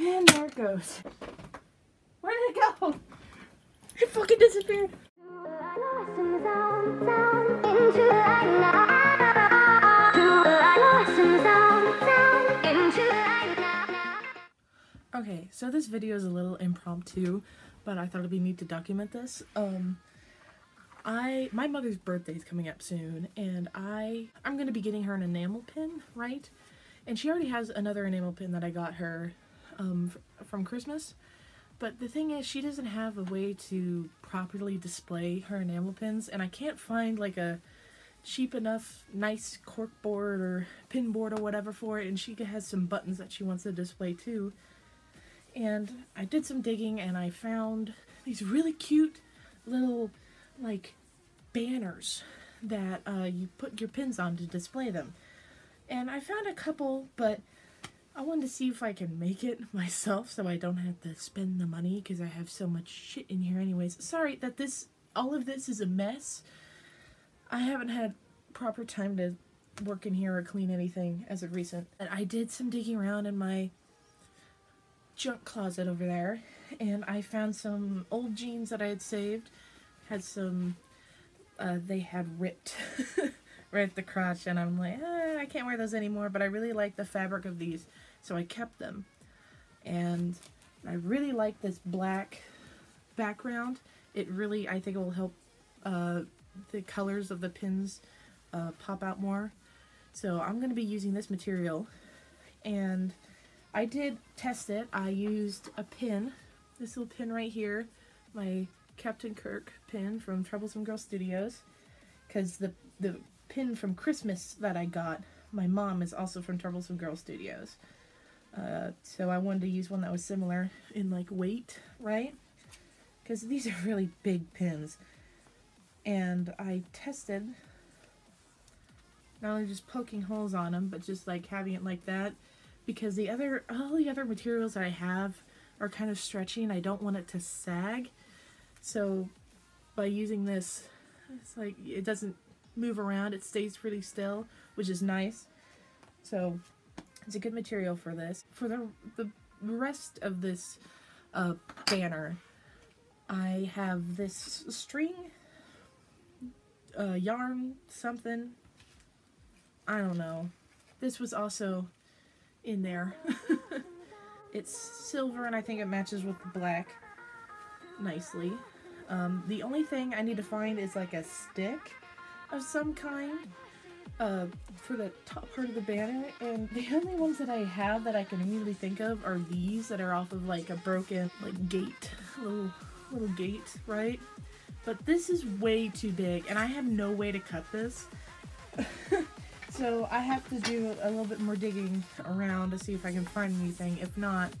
And there it goes. Where did it go? It fucking disappeared. Okay, so this video is a little impromptu, but I thought it'd be neat to document this. Um, I my mother's birthday is coming up soon, and I I'm gonna be getting her an enamel pin, right? And she already has another enamel pin that I got her um, from Christmas. But the thing is, she doesn't have a way to properly display her enamel pins, and I can't find like a cheap enough, nice cork board or pin board or whatever for it. And she has some buttons that she wants to display too. And I did some digging, and I found these really cute little like banners that uh, you put your pins on to display them. And I found a couple, but I wanted to see if I can make it myself so I don't have to spend the money because I have so much shit in here anyways. Sorry that this, all of this is a mess. I haven't had proper time to work in here or clean anything as of recent. And I did some digging around in my junk closet over there and I found some old jeans that I had saved. Had some, uh, they had ripped right at the crotch and I'm like, eh, I can't wear those anymore, but I really like the fabric of these, so I kept them. And I really like this black background. It really, I think it will help uh, the colors of the pins uh, pop out more. So I'm going to be using this material and I did test it. I used a pin, this little pin right here, my Captain Kirk pin from Troublesome Girl Studios because the, the pin from Christmas that I got, my mom is also from Troublesome Girl Studios. Uh, so I wanted to use one that was similar in like weight, right? Because these are really big pins. And I tested not only just poking holes on them, but just like having it like that. Because the other, all the other materials I have are kind of stretchy and I don't want it to sag. So by using this, it's like, it doesn't move around. It stays pretty still, which is nice. So it's a good material for this. For the, the rest of this uh, banner, I have this string, uh, yarn, something. I don't know. This was also in there. it's silver and I think it matches with the black nicely. Um, the only thing I need to find is like a stick of some kind uh, for the top part of the banner, and the only ones that I have that I can immediately think of are these that are off of like a broken like gate, little little gate, right? But this is way too big, and I have no way to cut this. so I have to do a little bit more digging around to see if I can find anything. If not,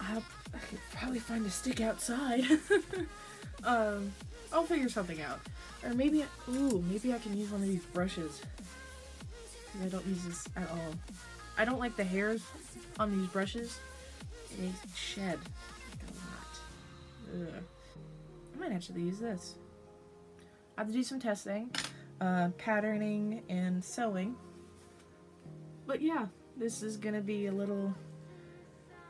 I'll, I could probably find a stick outside. um, I'll figure something out. Or maybe, ooh, maybe I can use one of these brushes. I don't use this at all. I don't like the hairs on these brushes. They shed a lot. Ugh. I might actually use this. I have to do some testing, uh, patterning, and sewing. But yeah, this is gonna be a little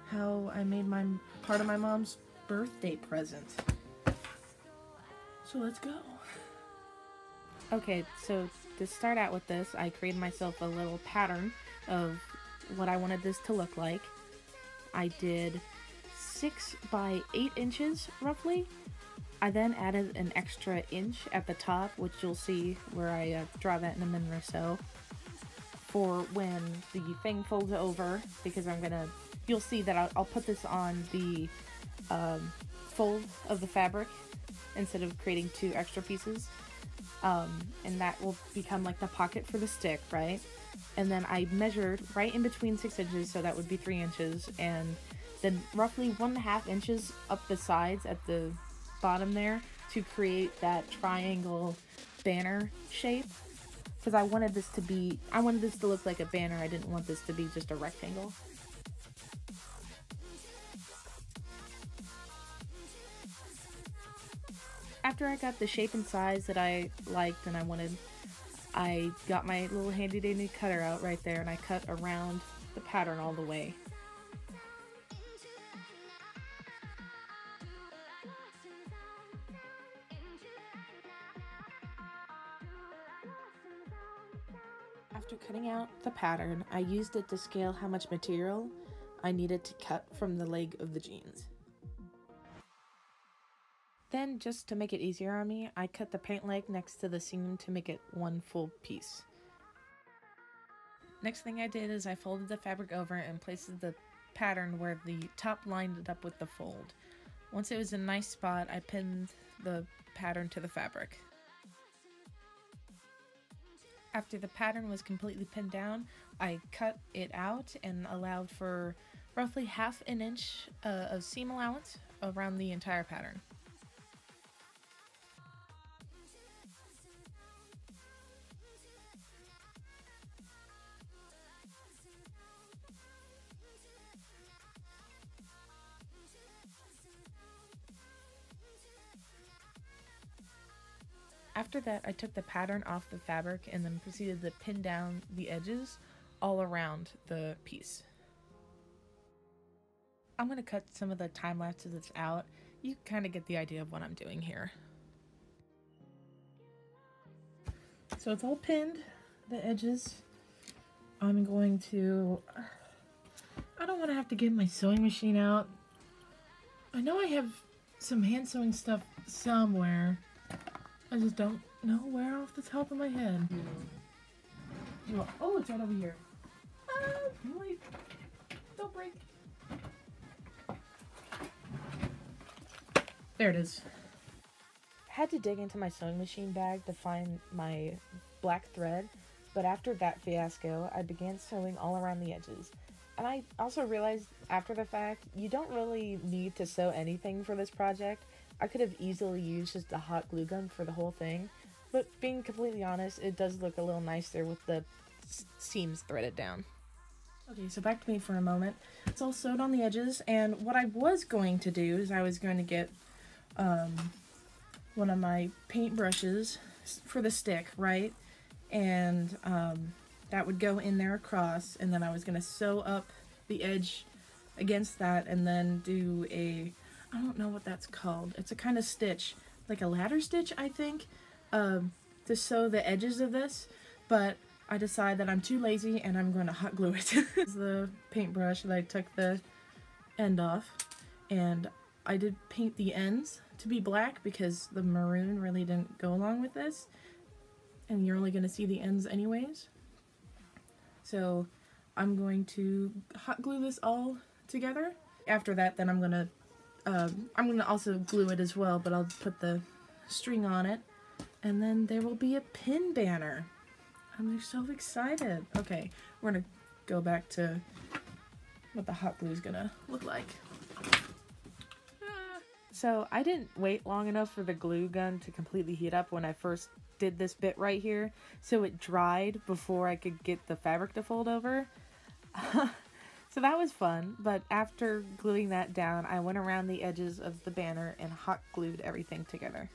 how I made my part of my mom's birthday present. So let's go. Okay, so to start out with this, I created myself a little pattern of what I wanted this to look like. I did 6 by 8 inches, roughly. I then added an extra inch at the top, which you'll see where I uh, draw that in a minute or so, for when the thing folds over, because I'm gonna, you'll see that I'll, I'll put this on the um, fold of the fabric instead of creating two extra pieces um, and that will become like the pocket for the stick, right? And then I measured right in between six inches, so that would be three inches, and then roughly one and a half inches up the sides at the bottom there to create that triangle banner shape. Because I wanted this to be, I wanted this to look like a banner, I didn't want this to be just a rectangle. after I got the shape and size that I liked and I wanted, I got my little handy dandy cutter out right there and I cut around the pattern all the way. After cutting out the pattern, I used it to scale how much material I needed to cut from the leg of the jeans. Then, just to make it easier on me, I cut the paint leg next to the seam to make it one full piece. Next thing I did is I folded the fabric over and placed the pattern where the top lined it up with the fold. Once it was in a nice spot, I pinned the pattern to the fabric. After the pattern was completely pinned down, I cut it out and allowed for roughly half an inch uh, of seam allowance around the entire pattern. After that, I took the pattern off the fabric and then proceeded to pin down the edges all around the piece. I'm going to cut some of the time lapses out. You kind of get the idea of what I'm doing here. So it's all pinned, the edges. I'm going to... I don't want to have to get my sewing machine out. I know I have some hand sewing stuff somewhere. I just don't know where off the top of my head. Oh, it's right over here. Ah, wait. Don't break. There it is. Had to dig into my sewing machine bag to find my black thread, but after that fiasco, I began sewing all around the edges. And I also realized after the fact, you don't really need to sew anything for this project. I could have easily used just a hot glue gun for the whole thing, but being completely honest, it does look a little nicer with the seams threaded down. Okay, so back to me for a moment. It's all sewed on the edges, and what I was going to do is I was going to get um, one of my paint brushes for the stick, right? And um, that would go in there across, and then I was going to sew up the edge against that and then do a I don't know what that's called. It's a kind of stitch, like a ladder stitch, I think, um, to sew the edges of this. But I decide that I'm too lazy and I'm going to hot glue it. the paintbrush that I took the end off. And I did paint the ends to be black because the maroon really didn't go along with this. And you're only going to see the ends anyways. So I'm going to hot glue this all together. After that, then I'm going to um, I'm going to also glue it as well, but I'll put the string on it. And then there will be a pin banner. I'm so excited. Okay, we're going to go back to what the hot glue is going to look like. So I didn't wait long enough for the glue gun to completely heat up when I first did this bit right here. So it dried before I could get the fabric to fold over. So that was fun, but after gluing that down, I went around the edges of the banner and hot glued everything together.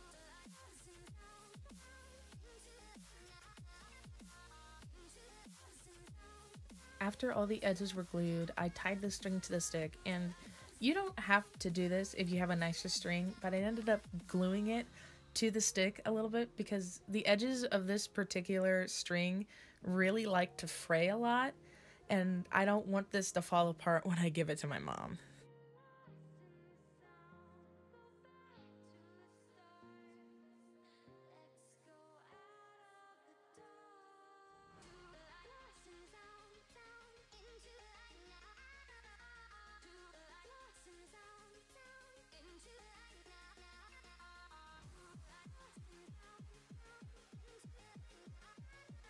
After all the edges were glued, I tied the string to the stick, and you don't have to do this if you have a nicer string, but I ended up gluing it to the stick a little bit because the edges of this particular string really like to fray a lot and I don't want this to fall apart when I give it to my mom.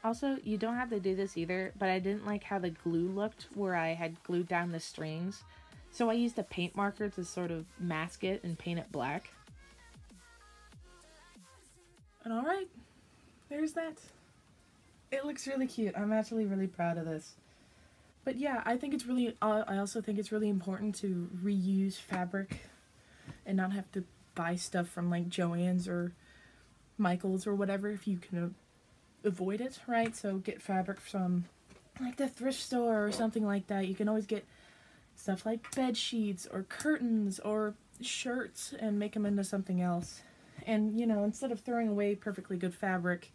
Also, you don't have to do this either, but I didn't like how the glue looked where I had glued down the strings. So I used a paint marker to sort of mask it and paint it black. And alright, there's that. It looks really cute. I'm actually really proud of this. But yeah, I think it's really, I also think it's really important to reuse fabric and not have to buy stuff from like Joann's or Michael's or whatever if you can avoid it, right? So get fabric from like the thrift store or something like that. You can always get stuff like bed sheets or curtains or shirts and make them into something else. And, you know, instead of throwing away perfectly good fabric,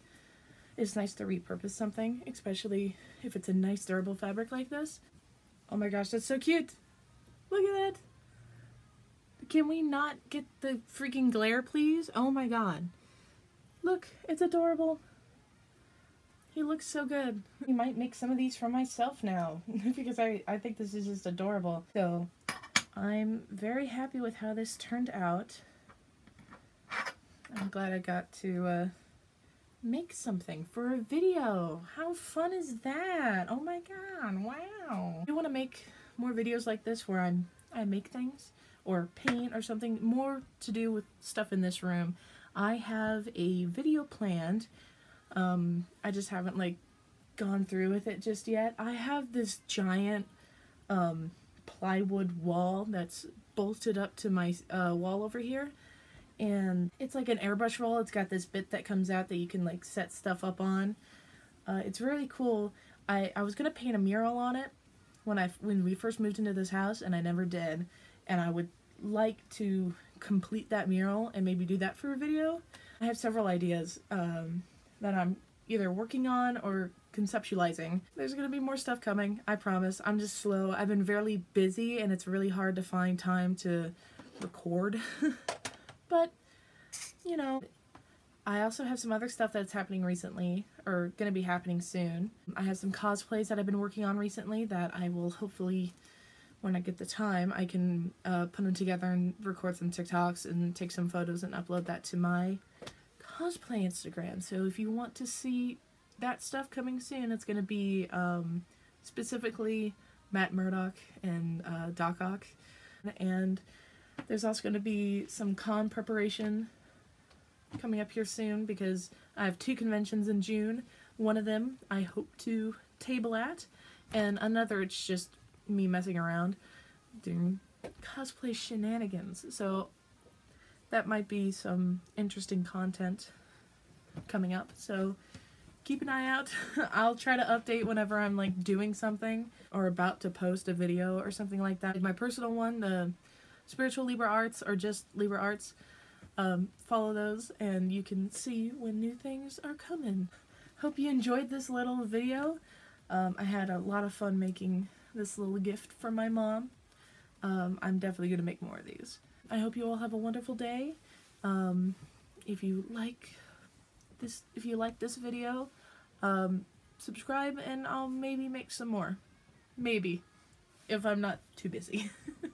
It's nice to repurpose something, especially if it's a nice durable fabric like this. Oh my gosh, that's so cute. Look at that. Can we not get the freaking glare, please? Oh my god. Look, it's adorable. He looks so good. I might make some of these for myself now because I, I think this is just adorable. So I'm very happy with how this turned out. I'm glad I got to uh, make something for a video. How fun is that? Oh my god, wow. I want to make more videos like this where I'm I make things or paint or something more to do with stuff in this room. I have a video planned. Um, I just haven't like gone through with it just yet. I have this giant um, plywood wall that's bolted up to my uh, wall over here and it's like an airbrush roll. It's got this bit that comes out that you can like set stuff up on. Uh, it's really cool. I, I was gonna paint a mural on it when I when we first moved into this house and I never did and I would like to complete that mural and maybe do that for a video. I have several ideas um, that I'm either working on or conceptualizing. There's gonna be more stuff coming, I promise. I'm just slow. I've been very busy and it's really hard to find time to record. But, you know, I also have some other stuff that's happening recently, or to be happening soon. I have some cosplays that I've been working on recently that I will hopefully, when I get the time, I can uh, put them together and record some TikToks and take some photos and upload that to my cosplay Instagram. So if you want to see that stuff coming soon, it's going to be um, specifically Matt Murdock and uh, Doc Ock. And there's also going to be some con preparation coming up here soon because I have two conventions in June. One of them I hope to table at, and another it's just me messing around doing cosplay shenanigans. So that might be some interesting content coming up. So keep an eye out. I'll try to update whenever I'm like doing something or about to post a video or something like that. My personal one, the spiritual Libra arts or just Libra arts, um, follow those and you can see when new things are coming. Hope you enjoyed this little video. Um, I had a lot of fun making this little gift for my mom. Um, I'm definitely going to make more of these. I hope you all have a wonderful day. Um, if you like this, if you like this video, um, subscribe and I'll maybe make some more. Maybe. If I'm not too busy.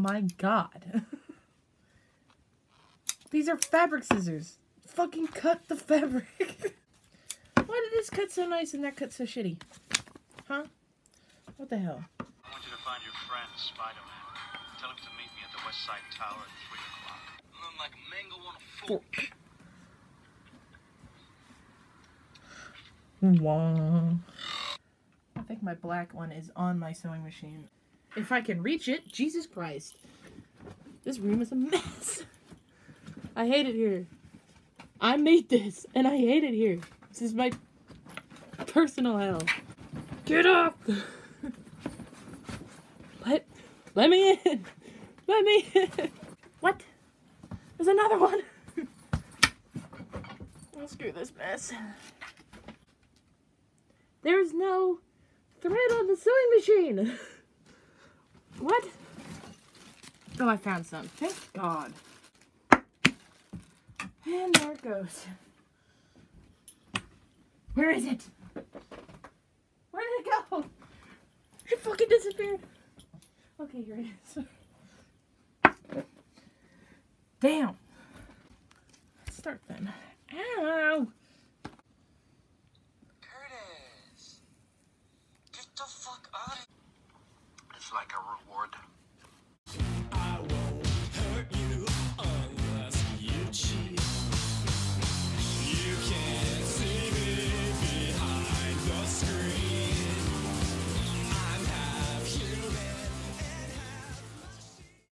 my god. These are fabric scissors. Fucking cut the fabric. Why did this cut so nice and that cut so shitty? Huh? What the hell? I want you to find your friend, Spider-Man. Tell him to meet me at the West Side Tower at 3 o'clock. I'm like a mango on a fork. Wow. I think my black one is on my sewing machine. If I can reach it, Jesus Christ. This room is a mess. I hate it here. I made this, and I hate it here. This is my personal hell. Get up! let, let me in! Let me in! What? There's another one! I'll screw this mess. There's no thread on the sewing machine! What? Oh, I found some. Thank God. And there it goes. Where is it? Where did it go? It fucking disappeared. Okay, here it is. Damn. Let's start then. Ow! Curtis! Get the fuck out of It's like a reward.